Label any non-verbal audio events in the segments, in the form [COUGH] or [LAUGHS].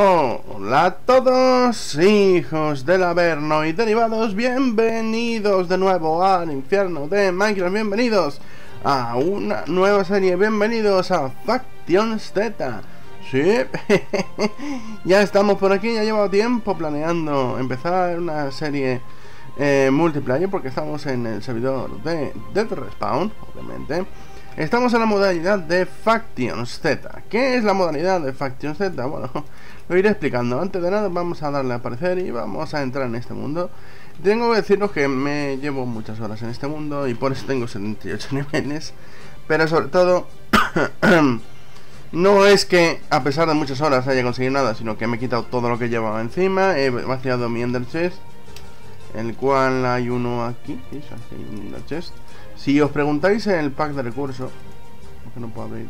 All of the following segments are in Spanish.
Hola a todos, hijos del Averno y derivados, bienvenidos de nuevo al infierno de Minecraft, bienvenidos a una nueva serie, bienvenidos a Factions Z. Sí, [LAUGHS] ya estamos por aquí, ya llevo tiempo planeando empezar una serie eh, multiplayer porque estamos en el servidor de Death Respawn, obviamente. Estamos en la modalidad de Factions Z. ¿Qué es la modalidad de Factions Z? Bueno, [LAUGHS] lo iré explicando. Antes de nada vamos a darle a aparecer y vamos a entrar en este mundo. Tengo que deciros que me llevo muchas horas en este mundo y por eso tengo 78 [LAUGHS] niveles. Pero sobre todo, [CLEARS THROAT] no es que a pesar de muchas horas haya conseguido nada, sino que me he quitado todo lo que llevaba encima. He vaciado mi Ender Chest, el cual hay uno aquí. ¿sí? Hay un Ender Chest. Si os preguntáis en el pack de recursos, porque no puedo abrir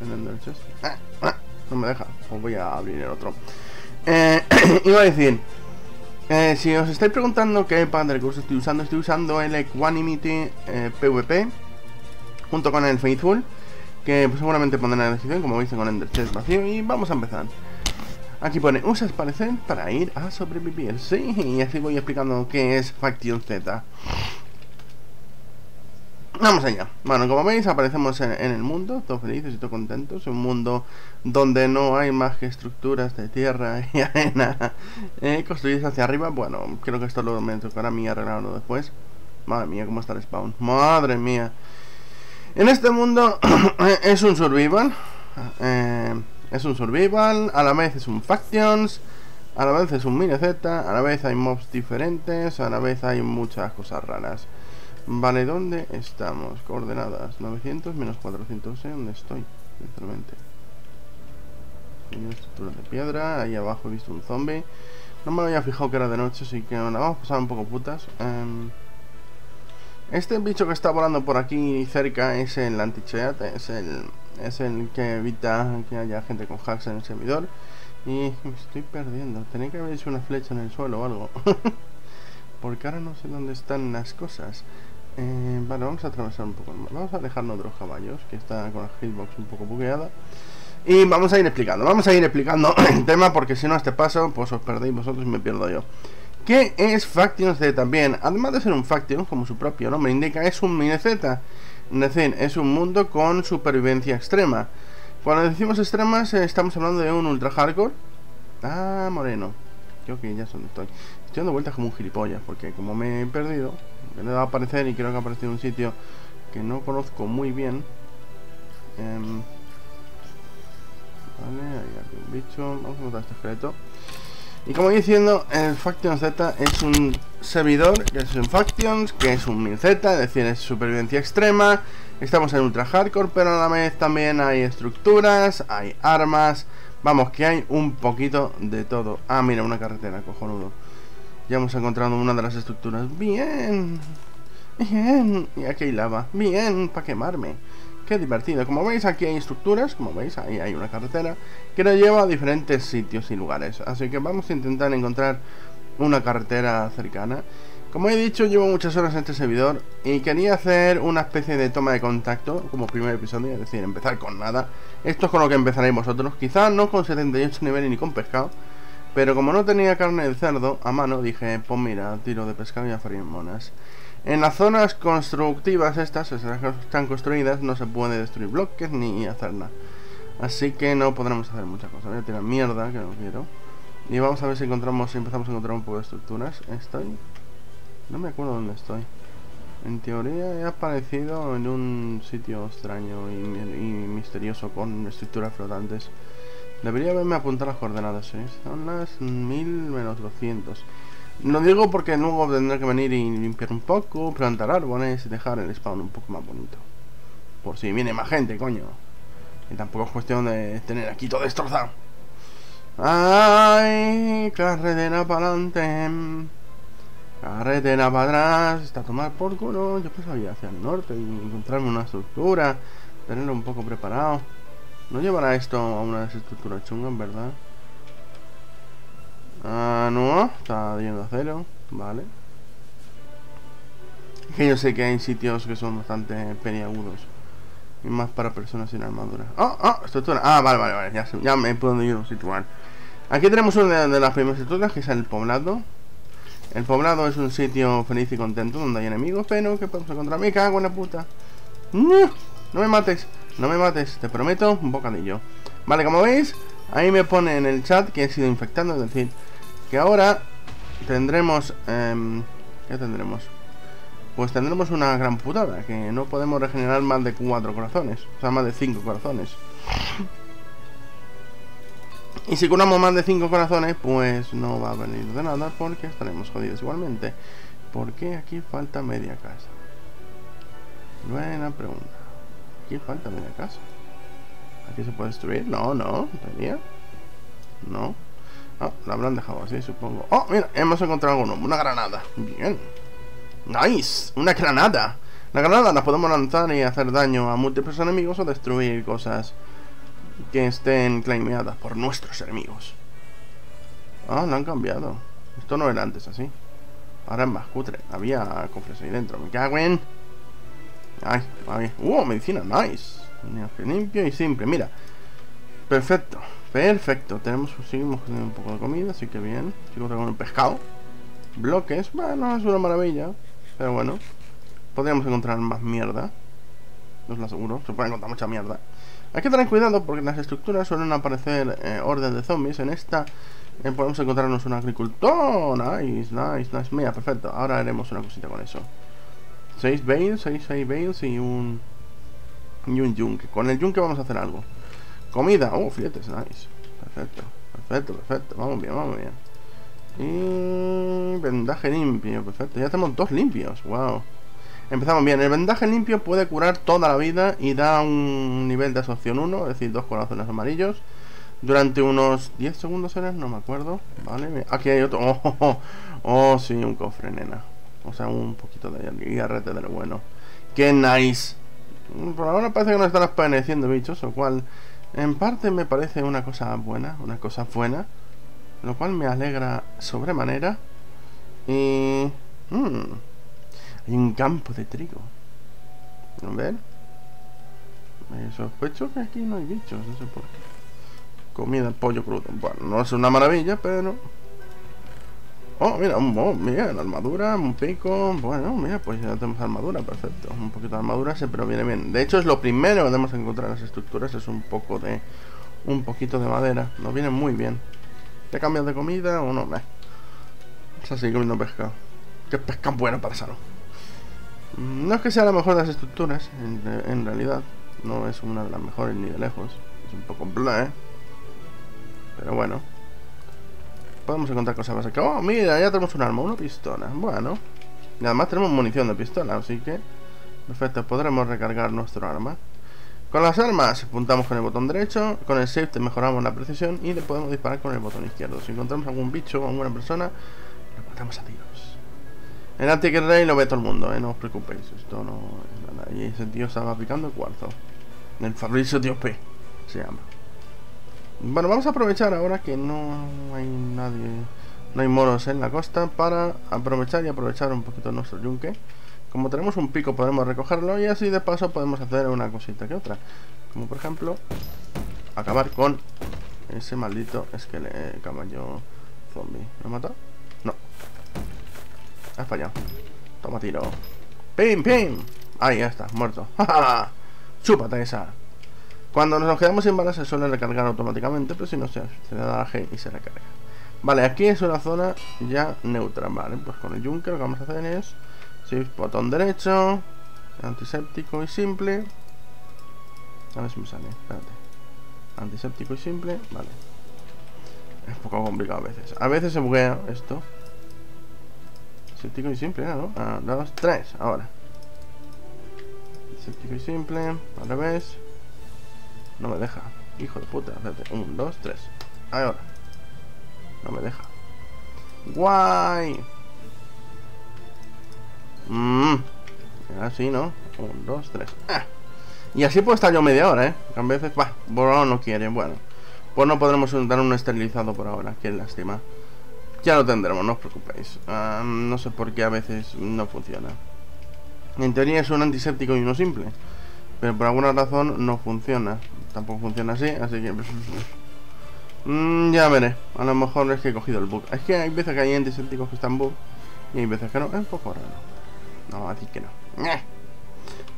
el Ender Chest. Ah, ah, no me deja, pues voy a abrir el otro. Eh, [CLEARS THROAT] iba a decir, eh, si os estáis preguntando qué pack de recursos estoy usando, estoy usando el Equanimity eh, PvP junto con el Faithful, que pues, seguramente pondré en la descripción, como veis con Ender Chest vacío, y vamos a empezar. Aquí pone, usas parecer para ir a sobrevivir. Sí, y así voy explicando qué es Faction Z. Vamos allá. Bueno, como veis, aparecemos en, el mundo, todos felices y todos contentos. Un mundo donde no hay más que estructuras de tierra [LAUGHS] y arena eh, construidas hacia arriba. Bueno, creo que esto lo me tocará a mí arreglarlo después. Madre mía, cómo está el spawn. Madre mía. En este mundo [CLEARS THROAT] es un survival. Eh, es un survival, a la vez es un factions, a la vez es un mini Z, a la vez hay mobs diferentes, a la vez hay muchas cosas raras. Vale, ¿dónde estamos? Coordenadas 900 menos 400, ¿eh? ¿Dónde estoy? Sinceramente. Una estructura de piedra, ahí abajo he visto un zombie. No me había fijado que era de noche, así que bueno, vamos a pasar un poco putas. Um, este bicho que está volando por aquí cerca es el anti-cheat, es el, es el que evita que haya gente con hacks en el servidor. Y me estoy perdiendo, tenía que haber hecho una flecha en el suelo o algo. [LAUGHS] Porque ahora no sé dónde están las cosas. Eh, vale, vamos a atravesar un poco. Vamos a dejarnos otros caballos, que está con la hitbox un poco bugueada. Y vamos a ir explicando, vamos a ir explicando [CLEARS THROAT] el tema, porque si no a este paso, pues os perdéis vosotros y me pierdo yo. ¿Qué es Factions Z? También, además de ser un Faction, como su propio nombre indica, es un mini Z. Es decir, es un mundo con supervivencia extrema. Cuando decimos extremas, eh, estamos hablando de un ultra hardcore. Ah, moreno. Creo que ya son estoy. Estoy dando vueltas como un gilipollas, porque como me he perdido, me le da a aparecer y creo que ha aparecido en un sitio que no conozco muy bien. Eh, vale, ahí hay un bicho. Vamos a montar este esqueleto. Y como voy diciendo, el Factions Z es un servidor que es un Factions, que es un 1000Z, es decir, es supervivencia extrema. Estamos en ultra hardcore, pero a la vez también hay estructuras, hay armas. Vamos, que hay un poquito de todo. Ah, mira, una carretera, cojonudo. Ya hemos encontrado una de las estructuras. Bien, bien. Y aquí hay lava. Bien, para quemarme. Qué divertido. Como veis, aquí hay estructuras. Como veis, ahí hay una carretera que nos lleva a diferentes sitios y lugares. Así que vamos a intentar encontrar una carretera cercana. Como he dicho, llevo muchas horas en este servidor y quería hacer una especie de toma de contacto como primer episodio, es decir, empezar con nada. Esto es con lo que empezaréis vosotros, quizás no con 78 niveles ni con pescado, pero como no tenía carne de cerdo a mano, dije, pues mira, tiro de pescado y a monas. En las zonas constructivas estas, esas que están construidas, no se puede destruir bloques ni hacer nada. Así que no podremos hacer muchas cosas. Voy a tirar mierda, que no quiero. Y vamos a ver si encontramos, si empezamos a encontrar un poco de estructuras. Estoy... No me acuerdo dónde estoy. En teoría he aparecido en un sitio extraño y, y misterioso con estructuras flotantes. Debería haberme apuntado las coordenadas, ¿eh? Son las 1000 menos 200. Lo digo porque luego tendré que venir y limpiar un poco, plantar árboles y dejar el spawn un poco más bonito. Por si viene más gente, coño. Y tampoco es cuestión de tener aquí todo destrozado. Ay, carretera para adelante. Carretera para atrás. Está a tomar por culo. Yo ir hacia el norte y encontrarme una estructura. Tenerlo un poco preparado. No llevará esto a una de esas estructuras chungas, ¿verdad? Ah, no, está yendo a cero, vale. Que yo sé que hay sitios que son bastante peliagudos. Y más para personas sin armadura. ¡Oh, oh! Estructura. Ah, vale, vale, vale. Ya, ya me puedo a situar. Aquí tenemos una de las primeras estructuras, que es el poblado. El poblado es un sitio feliz y contento donde hay enemigos, pero que podemos encontrar. Me cago en la puta. No, no me mates, no me mates, te prometo un bocadillo. Vale, como veis, ahí me pone en el chat que he sido infectando, es decir, que ahora tendremos... Eh, ¿Qué tendremos? Pues tendremos una gran putada, que no podemos regenerar más de cuatro corazones, o sea, más de cinco corazones. Y si curamos más de 5 corazones, pues no va a venir de nada porque estaremos jodidos igualmente. ¿Por qué aquí falta media casa? Buena pregunta. ¿Aquí falta media casa? ¿Aquí se puede destruir? No, no, tenía. No. Ah, la habrán dejado así, supongo. ¡Oh, mira! Hemos encontrado algo Una granada. Bien. ¡Nice! ¡Una granada! La granada la podemos lanzar y hacer daño a múltiples enemigos o destruir cosas que estén claimeadas por nuestros enemigos. Ah, lo han cambiado. Esto no era antes así. Ahora es más cutre. Había cofres ahí dentro. Me cago en... Ay, ay. Uh, medicina, nice. Limpio y simple. Mira. Perfecto. Perfecto. Tenemos, seguimos teniendo un poco de comida, así que bien. Sigo con el pescado. Bloques. Bueno, es una maravilla. Pero bueno. Podríamos encontrar más mierda. os lo aseguro. Se puede encontrar mucha mierda. Hay que tener cuidado porque en las estructuras suelen aparecer eh, orden de zombies. En esta eh, podemos encontrarnos un agricultor. Nice, nice, nice. Mira, perfecto. Ahora haremos una cosita con eso. 6 bales, 6, 6 bales y un... Y un yunque. Con el yunque vamos a hacer algo. Comida. Oh, filetes, nice. Perfecto, perfecto, perfecto. Vamos bien, vamos bien. Y... Vendaje limpio, perfecto. Ya tenemos dos limpios. Wow. Empezamos bien. El vendaje limpio puede curar toda la vida y da un nivel de asociación 1, es decir, dos corazones amarillos. Durante unos 10 segundos eran, no me acuerdo. Vale, aquí hay otro. [LAUGHS] Oh, oh, oh, oh, sí, un cofre, nena. O sea, un poquito de guiarrete de lo bueno. ¡Qué nice! Por ahora parece que nos están apareciendo bichos, lo cual en parte me parece una cosa buena, una cosa buena. Lo cual me alegra sobremanera. Y... Mmm, hay un campo de trigo. A ver. Sospecho que aquí no hay bichos, no sé por qué. Comida, pollo crudo. Bueno, no es una maravilla, pero... Oh, mira, oh, mira, la armadura, un pico. Bueno, mira, pues ya tenemos armadura, perfecto. Un poquito de armadura, pero viene bien. De hecho, es lo primero que tenemos que encontrar en las estructuras, es un poco de... Un poquito de madera. Nos viene muy bien. ¿Te cambias de comida o no? Eh. Es así comiendo pescado. Que pescado bueno para salud. No es que sea la mejor de las estructuras, en, realidad. No es una de las mejores ni de lejos. Es un poco bla, ¿eh? Pero bueno. Podemos encontrar cosas más acá. Oh, mira, ya tenemos un arma, una pistola. Bueno. Y además tenemos munición de pistola, así que... Perfecto, podremos recargar nuestro arma. Con las armas apuntamos con el botón derecho, con el shift mejoramos la precisión y le podemos disparar con el botón izquierdo. Si encontramos algún bicho o alguna persona, lo matamos a tiros. El anti Rey lo ve todo el mundo, ¿eh? no os preocupéis. Esto no es nada. Y ese tío estaba picando el cuarzo. El Fabricio Tío P se llama. Bueno, vamos a aprovechar ahora que no hay nadie, no hay moros en la costa para aprovechar y aprovechar un poquito nuestro yunque. Como tenemos un pico podemos recogerlo y así de paso podemos hacer una cosita que otra. Como por ejemplo, acabar con ese maldito esqueleto caballo zombie. ¿Lo mata? No. Has fallado. Toma tiro. ¡Pim, pim! Ahí, ya está, muerto. [LAUGHS] ¡Chúpate esa! Cuando nos quedamos sin balas se suele recargar automáticamente, pero si no se, se le da la G y se recarga. Vale, aquí es una zona ya neutra, ¿vale? Pues con el Junker lo que vamos a hacer es... Sí, botón derecho, antiséptico y simple. A ver si me sale, espérate. Antiséptico y simple, vale. Es un poco complicado a veces. A veces se buguea esto. Séptico y simple, ¿no? Ah, dos, tres, ahora. Séptico y simple, al revés. No me deja. Hijo de puta, espérate. Un, dos, tres. Ahora. No me deja. Guay. Mmm. Así, ¿no? Un, dos, tres. Ah. Y así puedo estar yo media hora, ¿eh? A veces, va, por no quiere. Bueno, pues no podremos dar un esterilizado por ahora. Qué lástima. Ya lo tendremos, no os preocupéis. Ah, no sé por qué a veces no funciona. En teoría es un antiséptico y uno simple. Pero por alguna razón no funciona. Tampoco funciona así, así que... Mm, ya veré. A lo mejor es que he cogido el bug. Es que hay veces que hay antisépticos que están bug y hay veces que no. Es un poco raro. No, así que no.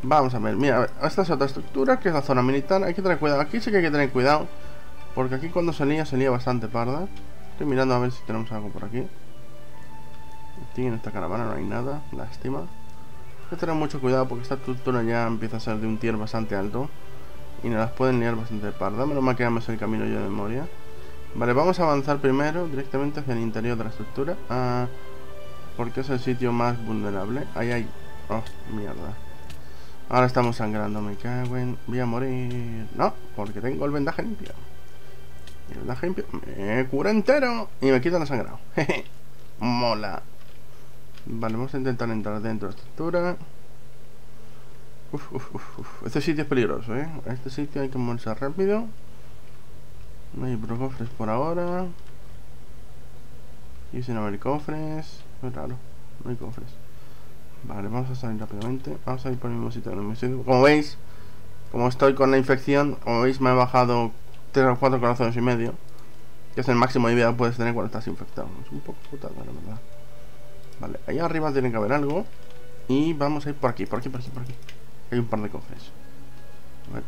Vamos a ver. Mira, esta es otra estructura que es la zona militar. Hay que tener cuidado. Aquí sí que hay que tener cuidado. Porque aquí cuando salía, salía bastante parda. Estoy mirando a ver si tenemos algo por aquí. Aquí en esta caravana no hay nada. Lástima. Hay que tener mucho cuidado porque esta estructura ya empieza a ser de un tier bastante alto. Y nos las pueden liar bastante parda. Menos mal que ya me el camino yo de memoria. Vale, vamos a avanzar primero directamente hacia el interior de la estructura. Ah, porque es el sitio más vulnerable. Ahí hay... Oh, mierda. Ahora estamos sangrando, me cago en... Voy a morir... No, porque tengo el vendaje limpio. El vendaje limpio me cura entero y me quita la sangrado. [LAUGHS] Mola. Vale, vamos a intentar entrar dentro de la estructura. Este sitio es peligroso, ¿eh? Este sitio hay que moverse rápido. No hay cofres por ahora. Y si no hay cofres. Muy raro. No hay cofres. Vale, vamos a salir rápidamente. Vamos a ir por el mismo sitio. Como veis, como estoy con la infección, como veis me he bajado 3 o 4 corazones y medio. Que es el máximo de vida que puedes tener cuando estás infectado. Es un poco putada, la verdad. Vale, ahí arriba tiene que haber algo. Y vamos a ir por aquí, por aquí, por aquí, por aquí. Hay un par de cofres.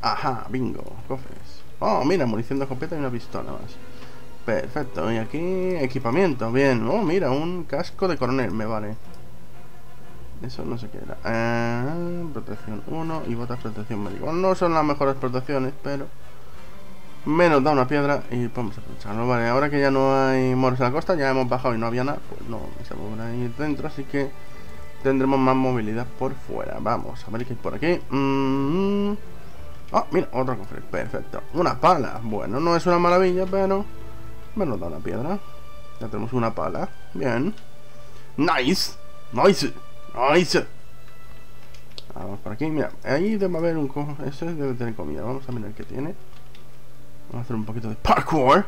Ajá, bingo, cofres. Oh, mira, munición de escopeta y una pistola más. Perfecto, y aquí equipamiento, bien. Oh, mira, un casco de coronel, me vale. Eso no sé qué era. Ah, protección 1 y botas protección médica. no son las mejores protecciones, pero... Menos da una piedra y podemos aprovecharlo. Vale, ahora que ya no hay moros en la costa, ya hemos bajado y no había nada, pues no se a ir dentro, así que tendremos más movilidad por fuera. Vamos a ver qué hay por aquí. Mm Ah, mira, otro cofre. Perfecto. Una pala. Bueno, no es una maravilla, pero... Menos da una piedra. Ya tenemos una pala. Bien. Nice. Nice. Nice. Vamos por aquí. Mira, ahí debe haber un cofre. Ese debe tener comida. Vamos a mirar qué tiene. Vamos a hacer un poquito de parkour.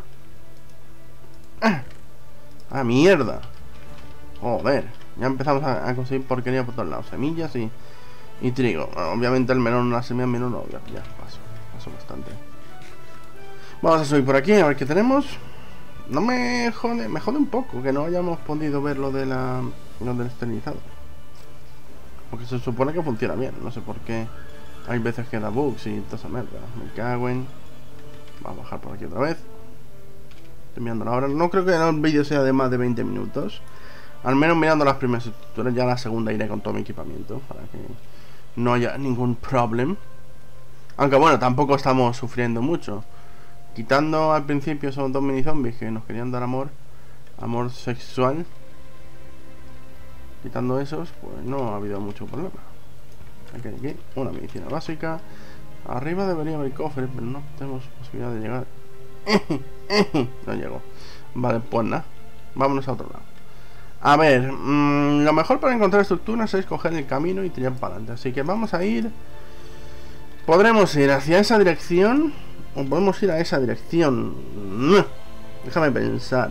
Ah mierda. Joder. Ya empezamos a, conseguir porquería por todos lados. Semillas y, trigo. obviamente el melón, la semilla melón, no, ya, paso. Paso bastante. Vamos a subir por aquí a ver qué tenemos. No me jode, me jode un poco que no hayamos podido ver lo de la lo del esterilizado. Porque se supone que funciona bien, no sé por qué hay veces que da bugs y toda esa mierda. Me cago en... Vamos a bajar por aquí otra vez. Estoy mirando la hora. No creo que el vídeo sea de más de 20 minutos. Al menos mirando las primeras estructuras, ya la segunda iré con todo mi equipamiento para que no haya ningún problema. Aunque bueno, tampoco estamos sufriendo mucho. Quitando al principio esos dos mini zombies que nos querían dar amor, amor sexual. Quitando esos, pues no ha habido mucho problema. Aquí aquí una medicina básica. Arriba debería haber cofres, pero no tenemos posibilidad de llegar. [LAUGHS] no llego. Vale, pues nada. Vámonos a otro lado. A ver, mmm, lo mejor para encontrar estructuras es coger el camino y tirar para adelante. Así que vamos a ir... Podremos ir hacia esa dirección o podemos ir a esa dirección. Déjame pensar.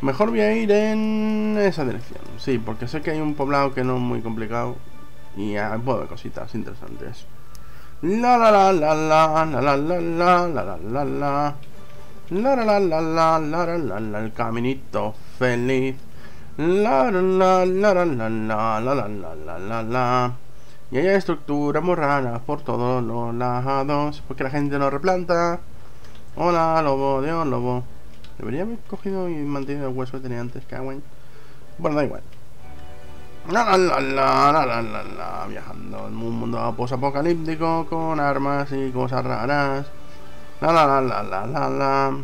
Mejor voy a ir en esa dirección. Sí, porque sé que hay un poblado que no es muy complicado. Y puedo cositas interesantes. La la la la la la la la la la la la la la la la la la la la el caminito feliz la la la la la la la la la la y hay estructuras muy raras por todos los lados porque la gente no replanta hola lobo Dios lobo debería haber cogido y mantenido el hueso que tenía antes cagüen bueno da igual la la la la la la la viajando en un mundo apocalíptico con armas y cosas raras la la la la la la la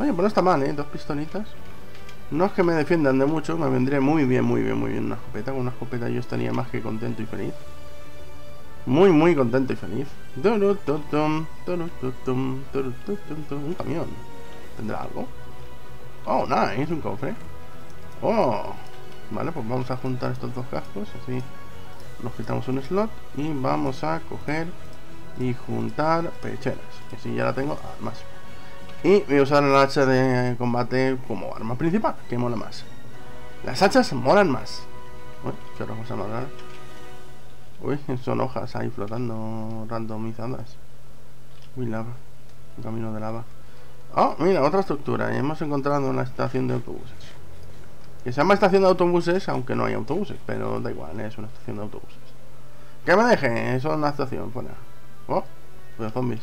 oye pues no está mal eh dos pistolitas no es que me defiendan de mucho, me vendría muy bien, muy bien, muy bien una escopeta. Con una escopeta yo estaría más que contento y feliz. Muy, muy contento y feliz. Un camión. ¿Tendrá algo? Oh, nice, un cofre. Oh, vale, pues vamos a juntar estos dos cascos. Así nos quitamos un slot. Y vamos a coger y juntar pecheras. Que si ya la tengo al máximo. Y voy a usar el hacha de combate como arma principal, que mola más. Las hachas molan más. Uy, ¿qué otra cosa más Uy, son hojas ahí flotando randomizadas. Uy, lava. Un camino de lava. Oh, mira, otra estructura. Y hemos encontrado una estación de autobuses. Que se llama estación de autobuses, aunque no hay autobuses, pero da igual, es una estación de autobuses. Que me deje, eso es una estación, fuera. Oh, pues zombies.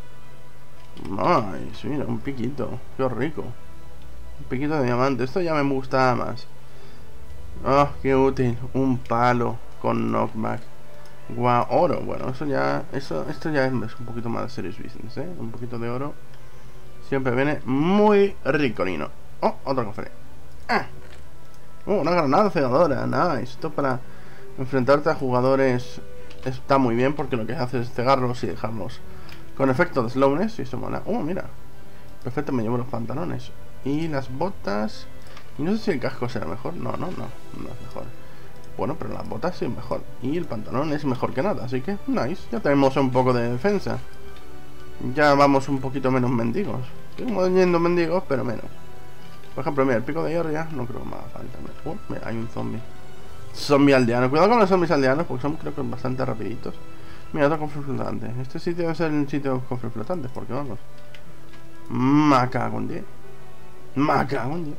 Nice, mira, un piquito. ¡Qué rico! Un piquito de diamante. Esto ya me gusta más. ¡Oh! ¡Qué útil! Un palo con knockback. Guau, oro. Bueno, eso ya... Eso, esto ya es un poquito más de serious business, ¿eh? Un poquito de oro. Siempre viene muy rico, Nino. Oh, otro cofre. Ah. Oh, una granada cegadora. Nice. Esto para enfrentarte a jugadores está muy bien porque lo que hace es cegarlos y dejarlos con efecto de slowness y eso mola. Oh, mira. Perfecto, me llevo los pantalones. Y las botas... Y no sé si el casco será mejor. No, no, no. No es mejor. Bueno, pero las botas sí mejor. Y el pantalón es mejor que nada. Así que, nice. Ya tenemos un poco de defensa. Ya vamos un poquito menos mendigos. Seguimos yendo mendigos, pero menos. Por ejemplo, mira, el pico de hierro ya no creo que me haga falta. Uh, mira, hay un zombie. Zombie aldeano. Cuidado con los zombies aldeanos porque son creo que bastante rapiditos. Mira, otro cofre flotante. Este sitio debe ser el sitio de cofres flotantes, porque vamos. Maca con 10. Maca con 10.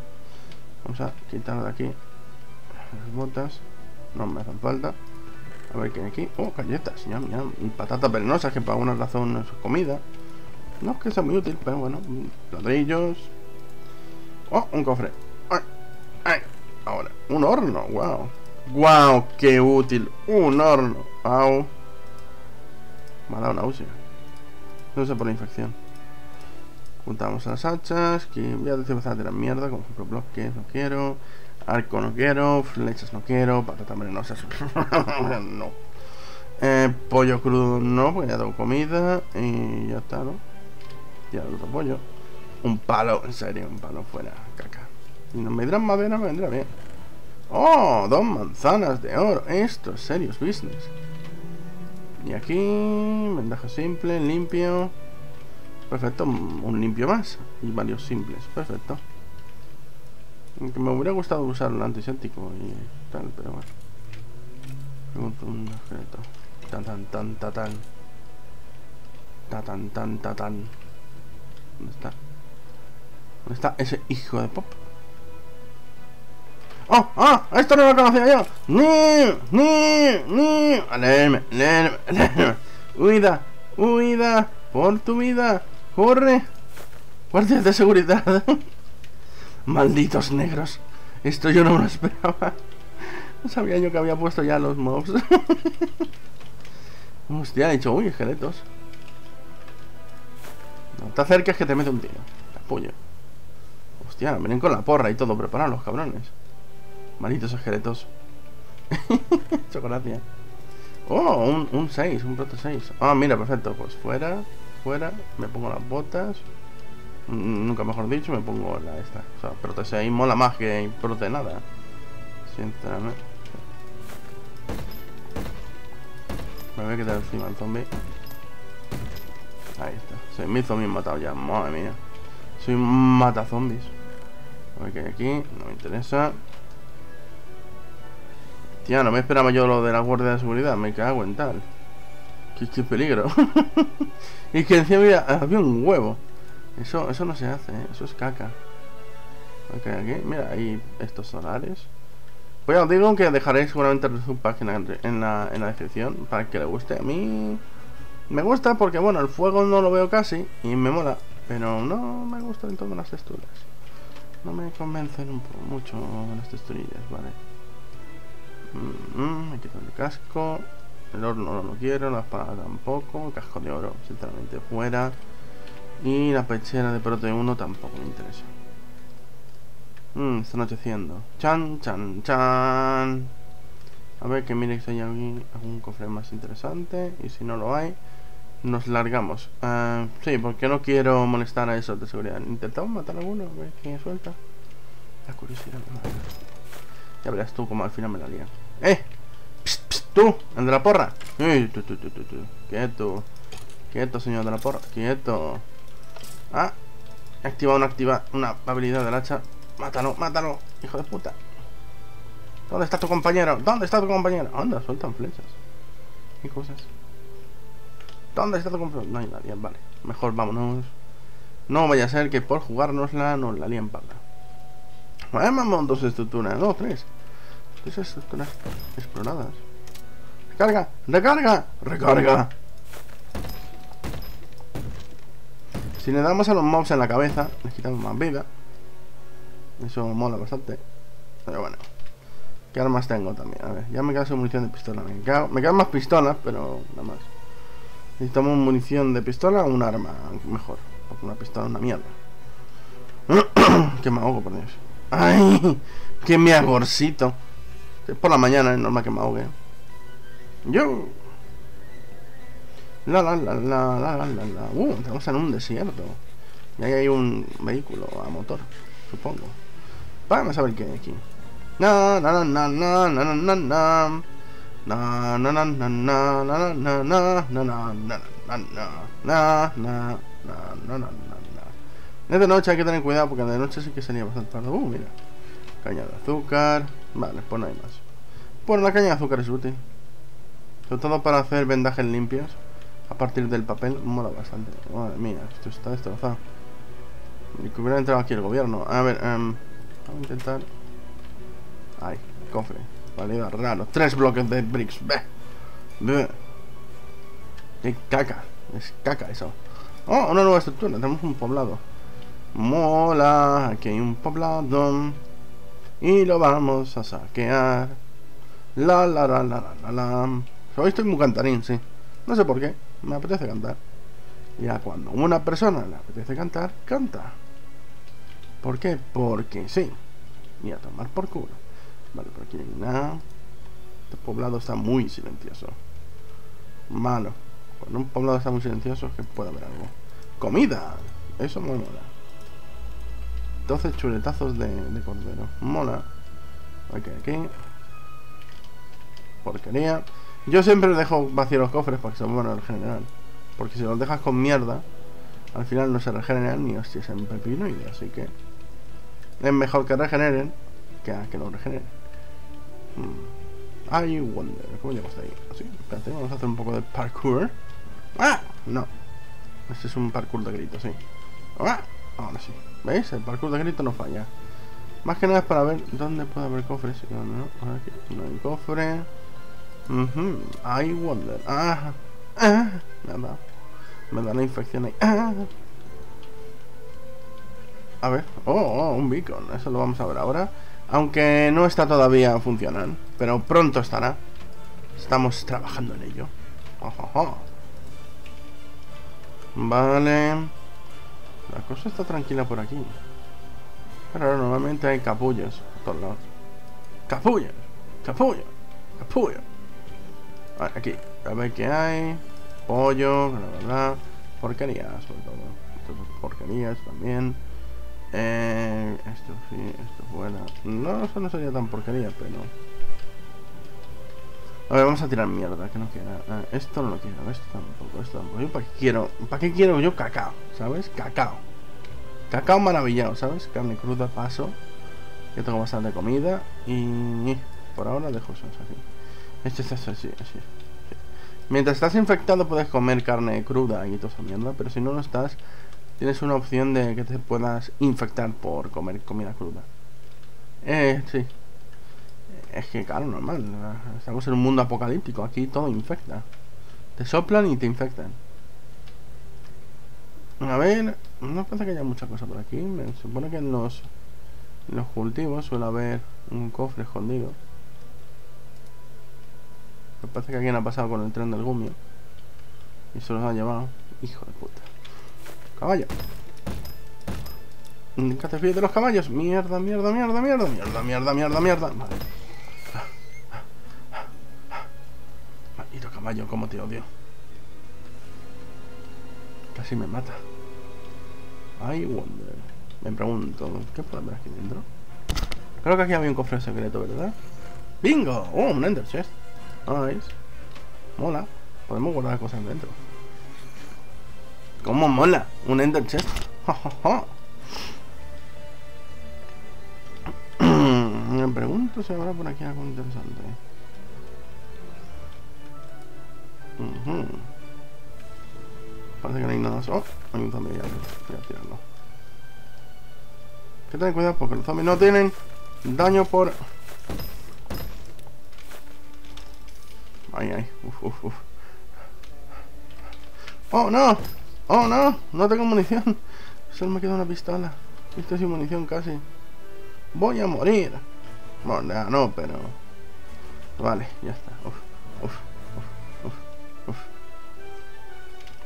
Vamos a quitar de aquí las botas. No me hacen falta. A ver qué hay aquí. Oh, galletas. Ya, mira. Patatas venenosas que para alguna razón es comida. No es que sea muy útil, pero bueno. Ladrillos. Oh, un cofre. Ay, ay. Ahora, un horno. Wow. Wow, qué útil. Un horno. Wow. Me ha dado náusea. No sé por la infección. Juntamos las hachas. Que voy a empezar a tirar mierda. Como ejemplo, bloques, no quiero. Arco no quiero. Flechas no quiero. Patatas venenosas. [LAUGHS] no. Eh, pollo crudo no, porque ya tengo comida. Y ya está, ¿no? Ya otro pollo. Un palo, en serio, un palo fuera, caca. Y no me dirán madera, me vendrá bien. ¡Oh! Dos manzanas de oro. Esto es serious business. Y aquí, vendaje simple, limpio. Perfecto, un limpio más. Y varios simples, perfecto. Aunque me hubiera gustado usar el antiséptico y tal, pero bueno. Pregunto un objeto. Tan tan tan tan. Tan tan tan tan. ¿Dónde está? ¿Dónde está ese hijo de pop? ¡Oh! ¡Ah! ¡Oh! ¡Esto no lo conocía yo! ¡Ni! ¡Ni! ¡Ni! ¡Alerme! ¡Alerme! ¡Alerme! ¡Huida! ¡Huida! ¡Por tu vida! ¡Corre! ¡Guardias de seguridad! [LAUGHS] ¡Malditos negros! Esto yo no me lo esperaba. No sabía yo que había puesto ya los mobs. [LAUGHS] Hostia, he dicho, uy, esqueletos. No te acerques que te mete un tiro. Capullo. Hostia, vienen con la porra y todo preparados los cabrones. Malitos esqueletos. [LAUGHS] Chocolate. Oh, un 6, un, proto 6. Ah, mira, perfecto. Pues fuera, fuera. Me pongo las botas. Mm, nunca mejor dicho, me pongo la esta. O sea, prote 6 mola más que prote nada. Sinceramente. Me voy a quitar encima el zombie. Ahí está. Me hizo bien matado ya. Madre mía. Soy un mata zombies. A ver qué hay aquí. No me interesa. Tía, no me esperaba yo lo de la guardia de seguridad. Me cago en tal. Qué, peligro. [LAUGHS] y que encima había, un huevo. Eso, eso no se hace, ¿eh? eso es caca. Ok, aquí. Mira, hay estos solares. Pues ya os digo que dejaré seguramente su página en la, en la descripción para que le guste. A mí me gusta porque, bueno, el fuego no lo veo casi y me mola, pero no me gustan todas las texturas. No me convencen mucho las texturillas, vale. Mm, me quito el casco. El horno no lo quiero, la espada tampoco. El casco de oro, sinceramente, fuera. Y la pechera de prote 1 tampoco me interesa. Mmm, está anocheciendo. Chan, chan, chan. A ver que mire si hay algún, cofre más interesante. Y si no lo hay, nos largamos. Ah, sí, porque no quiero molestar a esos de seguridad. Intentamos matar a alguno, a ver quién suelta. La curiosidad Ya verás tú como al final me la lían. ¡Eh! Psst, psst, tú, de la porra. ¡Eh! Tú, tú, tú. Quieto. Quieto, señor de la porra. Quieto. Ah. He activado una, activa, una habilidad del hacha. Mátalo, mátalo, hijo de puta. ¿Dónde está tu compañero? ¿Dónde está tu compañero? Anda, sueltan flechas. Y cosas. ¿Dónde está tu compañero? No hay nadie, vale. Mejor vámonos. No vaya a ser que por jugárnosla nos la líen parda. Vamos, dos estructuras, no, tres. Tres estructuras exploradas. ¡Recarga! ¡Recarga! ¡Recarga! Si le damos a los mobs en la cabeza, les quitamos más vida. Eso mola bastante. Pero bueno. ¿Qué armas tengo también? A ver, ya me queda su munición de pistola. Me, me quedan más pistolas, pero nada más. Necesitamos munición de pistola o un arma mejor. Porque una pistola es una mierda. [CLEARS THROAT] que me ahogo, por Dios. ¡Ay! ¡Qué me agorcito! Es por la mañana, es normal que me ahogue. Yo. La la la la la la la. Uh, estamos en un desierto. Y ahí hay un vehículo a motor, supongo. Vamos a ver qué hay aquí. Na na na na na na na na. Na na na na na na na na na na na na na na na na na de noche hay que tener cuidado porque de noche sí que sería bastante tarde. Uh, mira. Caña de azúcar. Vale, pues no hay más. Pues la caña de azúcar es útil. Sobre todo para hacer vendajes limpios. A partir del papel mola bastante. Madre mía, esto está destrozado. Y que hubiera entrado aquí el gobierno. A ver, um, vamos a intentar. Ay, cofre. Vale, raro. Tres bloques de bricks. Qué caca. Es caca eso. Oh, una nueva estructura. Tenemos un poblado. Mola. Aquí hay un poblado. Y lo vamos a saquear. La la la la la la. Hoy estoy muy cantarín, sí. No sé por qué. Me apetece cantar. Ya cuando una persona le apetece cantar, canta. ¿Por qué? Porque sí. Y a tomar por culo. Vale, por aquí nada. Este poblado está muy silencioso. Malo. Cuando un poblado está muy silencioso es que puede haber algo. ¡Comida! Eso me mola. 12 chuletazos de, de cordero. Mola. Ok, aquí. Porquería. Yo siempre dejo vacíos los cofres para que se vuelvan a regenerar. Porque si los dejas con mierda, al final no se regeneran ni hostias en pepinoide. Así que es mejor que regeneren que a que no regeneren. Hmm. I wonder. ¿Cómo llego hasta ahí? Así, espérate, vamos a hacer un poco de parkour. ¡Ah! No. Este es un parkour de grito, sí. ¡Ah! Ahora sí. ¿Veis? El parkour de grito no falla. Más que nada es para ver dónde puede haber cofres. No, no. Aquí no hay cofre. Uh I wonder. Ah, me da, me da una infección ahí. Ah. A ver. Oh, oh, un beacon. Eso lo vamos a ver ahora. Aunque no está todavía funcionando. Pero pronto estará. Estamos trabajando en ello. Vale. La cosa está tranquila por aquí. Pero normalmente hay capullos por todos lados. Capullos. Capullos. Capullos. Aquí, a ver qué hay. Pollo, la verdad. Porquerías, sobre todo. porquerías también. Eh, esto sí, esto fuera. No, eso no sería tan porquería, pero. A ver, vamos a tirar mierda, que no quiera. Eh, esto no lo quiero, esto tampoco, esto tampoco. Para qué quiero, para qué quiero yo cacao, ¿sabes? Cacao. Cacao maravillado, ¿sabes? Carne cruda, paso. Yo tengo bastante comida y por ahora dejo eso así. Este es así, así. Mientras estás infectado puedes comer carne cruda y toda esa mierda, pero si no lo estás, tienes una opción de que te puedas infectar por comer comida cruda. Eh, sí. Es que, claro, normal. Estamos en un mundo apocalíptico. Aquí todo infecta. Te soplan y te infectan. A ver, no parece que haya mucha cosa por aquí. Me supone que en los, los cultivos suele haber un cofre escondido. Me parece que alguien ha pasado con el tren del gumio. Y se los ha llevado. Hijo de puta. Caballo. Nunca te de los caballos. Mierda, mierda, mierda, mierda, mierda, mierda, mierda, mierda. Maldito caballo, cómo te odio. Casi me mata. I wonder. Me pregunto, ¿qué puedo ver aquí dentro? Creo que aquí había un cofre secreto, ¿verdad? ¡Bingo! ¡Oh, un Ender Chest! Nice. Mola. Podemos guardar cosas dentro. ¿Cómo mola? Un Ender Chest. [CLEARS THROAT] Me pregunto si habrá por aquí algo interesante. Parece que no hay nada. Oh, hay un zombie ya. Voy a tirarlo. Que ten cuidado porque los zombies no tienen daño por... Ay, ay. Uf, uf, uf. ¡Oh, no! ¡Oh, no! No tengo munición. Solo me queda una pistola. Estoy sin munición casi. Voy a morir. Bueno, no, pero... Vale, ya está. Uf, uf,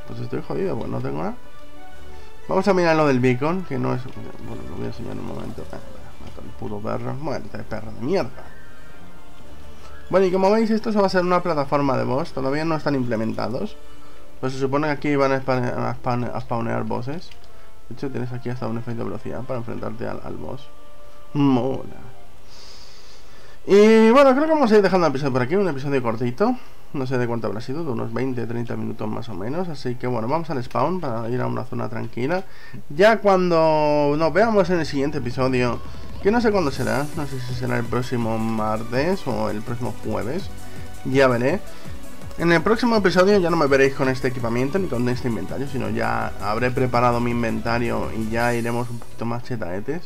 Pues estoy jodido, pues no tengo nada. Vamos a mirar lo del beacon, que no es... Bueno, lo voy a enseñar en un momento. Ah, mato el puto perro. Muerte, perro de mierda. Bueno, y como veis, esto se va a ser una plataforma de boss. Todavía no están implementados. Pues se supone que aquí van a, a, spawnear bosses. De hecho, tienes aquí hasta un efecto de velocidad para enfrentarte al, al boss. Mola. Y bueno, creo que vamos a ir dejando el episodio por aquí, un episodio cortito. No sé de cuánto habrá sido, de unos 20-30 minutos más o menos. Así que bueno, vamos al spawn para ir a una zona tranquila. Ya cuando nos veamos en el siguiente episodio, que no sé cuándo será, no sé si será el próximo martes o el próximo jueves, ya veré. En el próximo episodio ya no me veréis con este equipamiento ni con este inventario, sino ya habré preparado mi inventario y ya iremos un poquito más chetaetes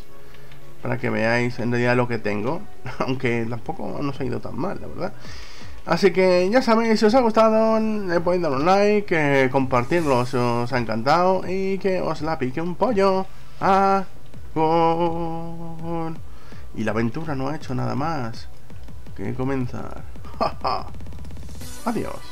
para que veáis en realidad lo que tengo, [LAUGHS] aunque tampoco nos ha ido tan mal, la verdad. Así que ya sabéis, si os ha gustado, le podéis dar un like, compartirlo si os ha encantado y que os la pique un pollo. Ah, y la aventura no ha hecho nada más que comenzar. [LAUGHS] Adiós.